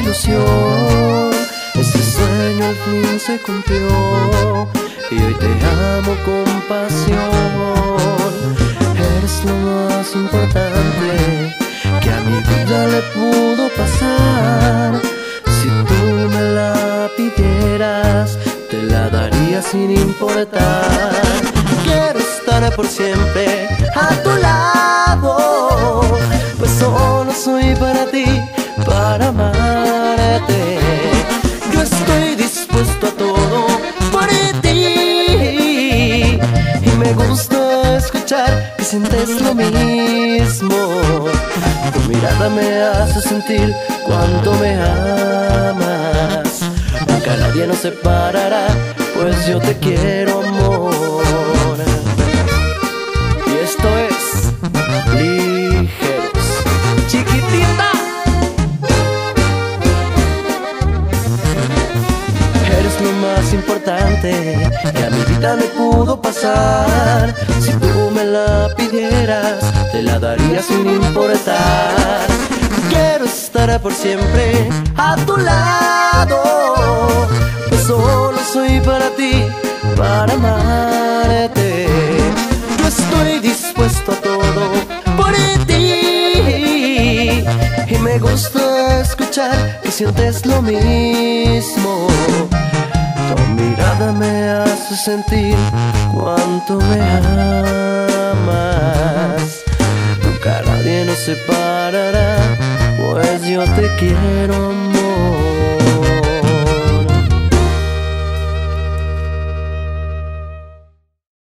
ilusión. Este sueño al fin se cumplió y hoy te amo con pasión. Eres lo más importante que a mi vida le pudo pasar. Si tú me la pidieras, te la daría sin importar. Quiero estar por siempre a para amarte. Yo estoy dispuesto a todo por ti y me gusta escuchar que sientes lo mismo. Tu mirada me hace sentir cuánto me amas. Nunca nadie nos separará, pues yo te quiero Lo más importante que a mi vida me pudo pasar. Si tú me la pidieras, te la daría sin importar. Quiero estar por siempre a tu lado. Pues solo soy para ti, para amarte. Yo estoy dispuesto a todo por ti. Y me gusta escuchar que sientes lo mismo. Tu mirada me hace sentir cuánto me amas. Nunca nadie nos separará, pues yo te quiero.